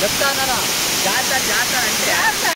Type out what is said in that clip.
やったなら